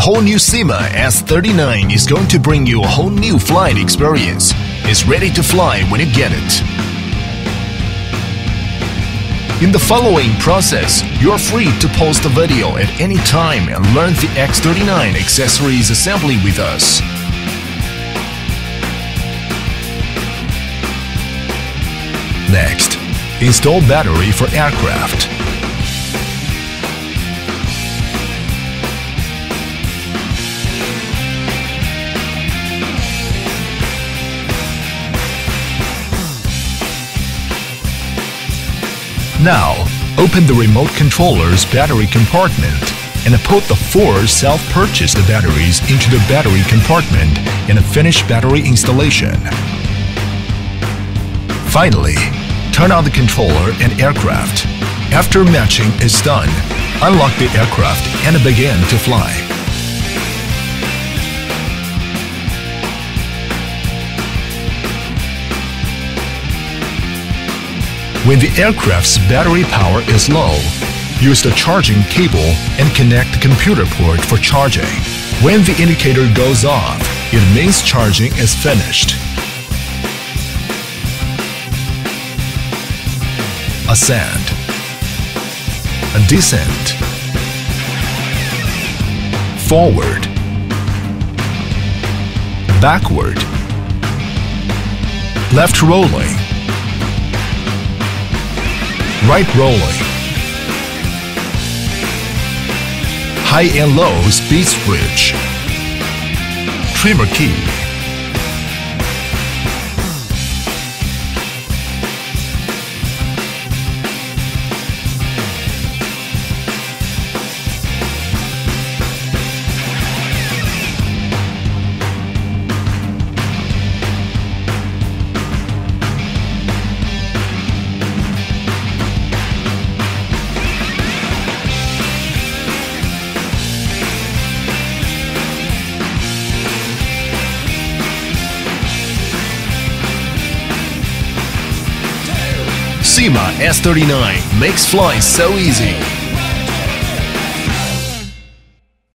The whole new Syma S39 is going to bring you a whole new flight experience. It's ready to fly when you get it. In the following process, you're free to post a video at any time and learn the S39 accessories assembly with us. Next, install battery for aircraft. Now, open the remote controller's battery compartment and put the four self-purchased batteries into the battery compartment and finish battery installation. Finally, turn on the controller and aircraft. After matching is done, unlock the aircraft and begin to fly. When the aircraft's battery power is low, use the charging cable and connect the computer port for charging. When the indicator goes off, it means charging is finished. Ascend. Descent. Forward. Backward. Left rolling right rolling. High and low speed switch. Trimmer key. Syma S39 makes flying so easy.